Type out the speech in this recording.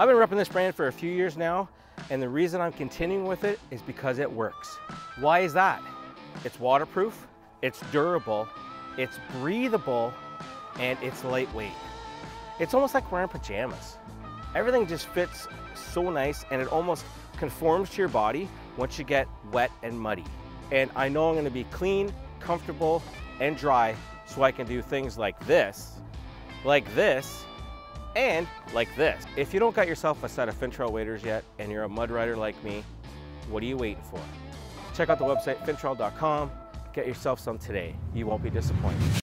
I've been repping this brand for a few years now, and the reason I'm continuing with it is because it works. Why is that? It's waterproof, it's durable, it's breathable, and it's lightweight. It's almost like wearing pajamas. Everything just fits so nice and it almost conforms to your body once you get wet and muddy. And I know I'm gonna be clean, comfortable, and dry so I can do things like this, like this, and like this. If you don't got yourself a set of Finntrail waders yet and you're a mud rider like me, what are you waiting for? Check out the website finntrail.com, get yourself some today. You won't be disappointed.